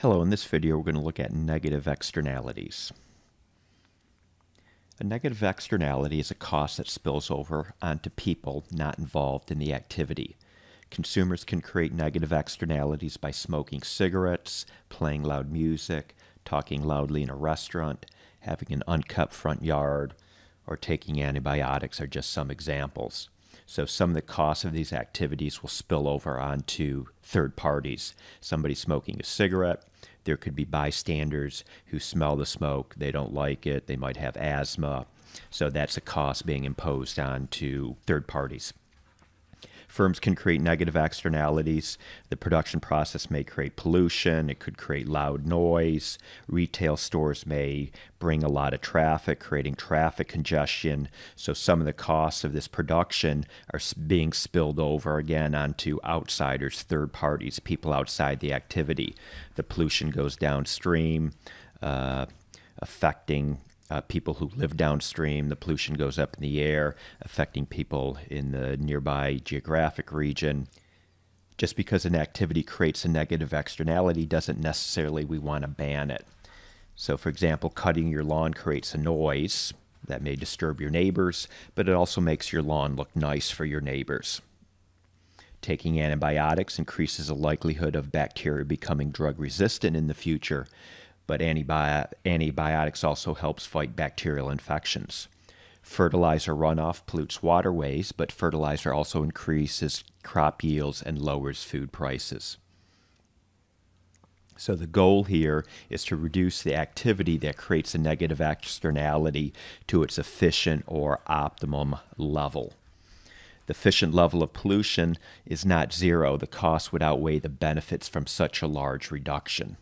Hello, in this video we're going to look at negative externalities. A negative externality is a cost that spills over onto people not involved in the activity. Consumers can create negative externalities by smoking cigarettes, playing loud music, talking loudly in a restaurant, having an unkept front yard, or taking antibiotics are just some examples. So some of the costs of these activities will spill over onto third parties. Somebody smoking a cigarette, there could be bystanders who smell the smoke, they don't like it, they might have asthma. So that's a cost being imposed onto third parties. Firms can create negative externalities. The production process may create pollution, it could create loud noise. Retail stores may bring a lot of traffic, creating traffic congestion. So some of the costs of this production are being spilled over again onto outsiders, third parties, people outside the activity. The pollution goes downstream, uh, affecting uh, people who live downstream. The pollution goes up in the air, affecting people in the nearby geographic region. Just because an activity creates a negative externality doesn't necessarily we want to ban it. So, for example, cutting your lawn creates a noise that may disturb your neighbors, but it also makes your lawn look nice for your neighbors. Taking antibiotics increases the likelihood of bacteria becoming drug resistant in the future, but antibi- antibiotics also helps fight bacterial infections. Fertilizer runoff pollutes waterways, but fertilizer also increases crop yields and lowers food prices. So the goal here is to reduce the activity that creates a negative externality to its efficient or optimum level. The efficient level of pollution is not zero. The cost would outweigh the benefits from such a large reduction.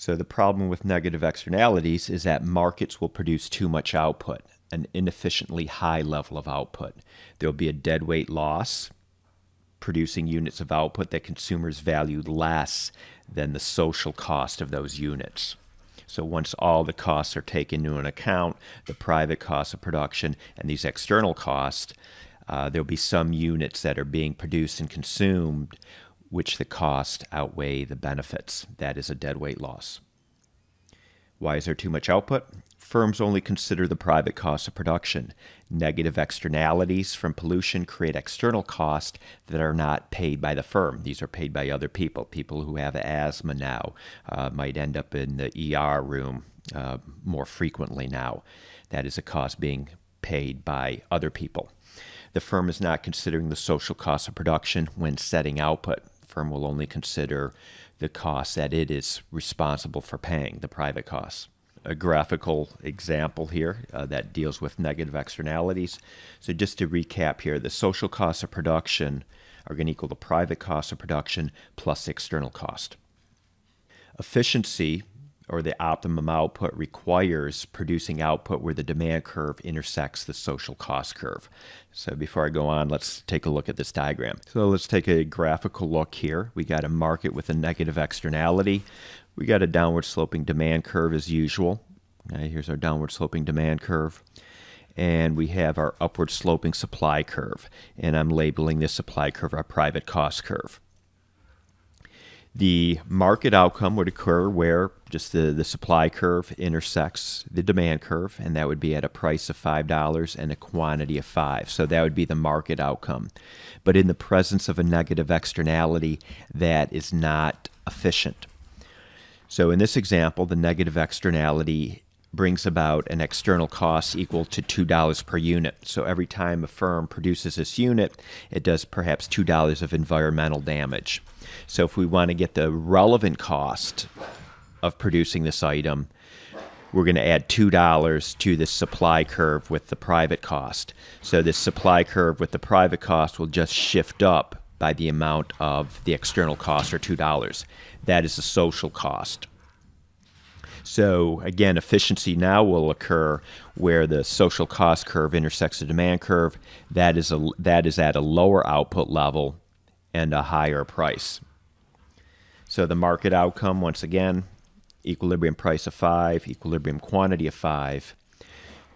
So the problem with negative externalities is that markets will produce too much output, an inefficiently high level of output. There will be a deadweight loss, producing units of output that consumers value less than the social cost of those units. So once all the costs are taken into account, the private costs of production and these external costs, uh, there'll be some units that are being produced and consumed which the cost outweigh the benefits. That is a deadweight loss. Why is there too much output? Firms only consider the private costs of production. Negative externalities from pollution create external costs that are not paid by the firm. These are paid by other people. People who have asthma now uh, might end up in the ER room uh, more frequently now. That is a cost being paid by other people. The firm is not considering the social costs of production when setting output firm will only consider the costs that it is responsible for paying, the private costs. A graphical example here uh, that deals with negative externalities. So, just to recap here, the social costs of production are going to equal the private cost of production plus external cost. Efficiency or the optimum output requires producing output where the demand curve intersects the social cost curve. So before I go on, let's take a look at this diagram. So let's take a graphical look here. We got a market with a negative externality. We got a downward sloping demand curve as usual. Here's our downward sloping demand curve. And we have our upward sloping supply curve. And I'm labeling this supply curve our private cost curve. The market outcome would occur where just the, the supply curve intersects the demand curve, and that would be at a price of $5 and a quantity of 5. So that would be the market outcome. But in the presence of a negative externality, that is not efficient. So in this example, the negative externality brings about an external cost equal to $2 per unit. So every time a firm produces this unit, it does perhaps $2 of environmental damage. So if we want to get the relevant cost of producing this item, we're going to add $2 to this supply curve with the private cost. So this supply curve with the private cost will just shift up by the amount of the external cost or $2. That is the social cost. So again, efficiency now will occur where the social cost curve intersects the demand curve. That is a that is at a lower output level and a higher price. So the market outcome, once again, equilibrium price of five, equilibrium quantity of five.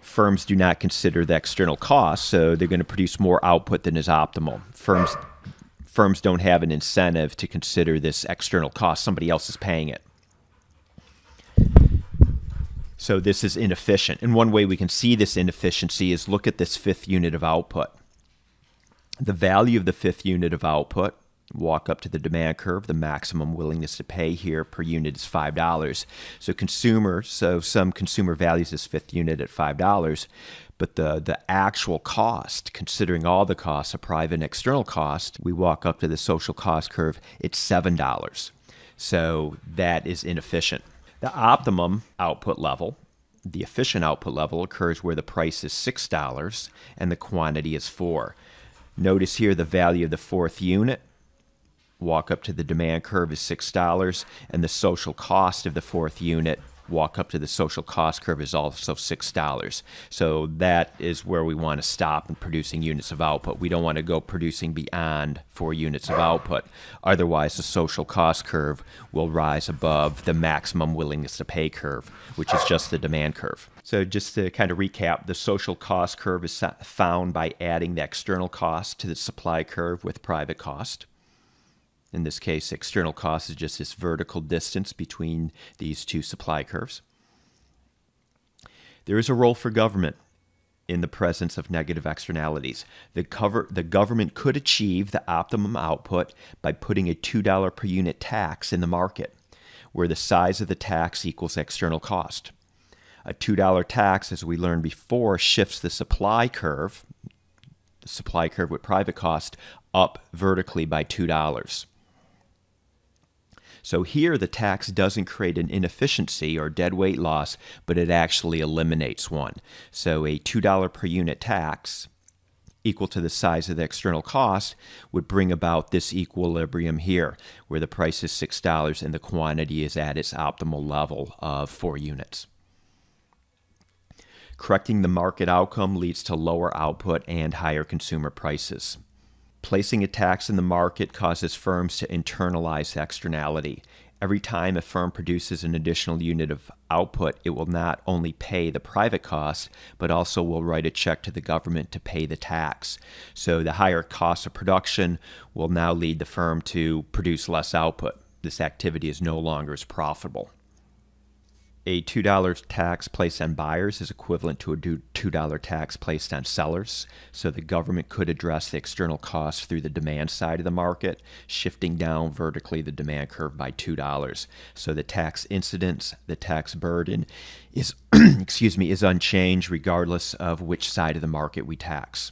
Firms do not consider the external cost, so they're going to produce more output than is optimal. Firms firms don't have an incentive to consider this external cost. Somebody else is paying it. So this is inefficient. And one way we can see this inefficiency is look at this fifth unit of output. The value of the fifth unit of output, walk up to the demand curve, the maximum willingness to pay here per unit is $5. So consumer, so some consumer values this fifth unit at $5, but the, the actual cost, considering all the costs, a private and external cost, we walk up to the social cost curve, it's $7. So that is inefficient. The optimum output level, the efficient output level, occurs where the price is $6 and the quantity is 4 Notice here the value of the fourth unit. Walk up to the demand curve is $6, and the social cost of the fourth unit walk up to the social cost curve is also $6. So that is where we want to stop in producing units of output. We don't want to go producing beyond four units of output. Otherwise, the social cost curve will rise above the maximum willingness to pay curve, which is just the demand curve. So just to kind of recap, the social cost curve is found by adding the external cost to the supply curve with private cost. In this case, external cost is just this vertical distance between these two supply curves. There is a role for government in the presence of negative externalities. The, cover, the government could achieve the optimum output by putting a $2 per unit tax in the market, where the size of the tax equals external cost. A $2 tax, as we learned before, shifts the supply curve, the supply curve with private cost, up vertically by $2. So here the tax doesn't create an inefficiency or deadweight loss, but it actually eliminates one. So a $2 per unit tax equal to the size of the external cost would bring about this equilibrium here, where the price is $6 and the quantity is at its optimal level of 4 units. Correcting the market outcome leads to lower output and higher consumer prices. Placing a tax in the market causes firms to internalize externality. Every time a firm produces an additional unit of output, it will not only pay the private cost, but also will write a check to the government to pay the tax. So the higher cost of production will now lead the firm to produce less output. This activity is no longer as profitable a $2 tax placed on buyers is equivalent to a $2 tax placed on sellers. So the government could address the external costs through the demand side of the market, shifting down vertically the demand curve by $2. So the tax incidence, the tax burden is excuse me, is unchanged regardless of which side of the market we tax.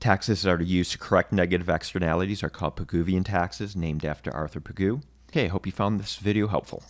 Taxes that are used to correct negative externalities are called Pigouvian taxes, named after Arthur Pigou. Okay, I hope you found this video helpful.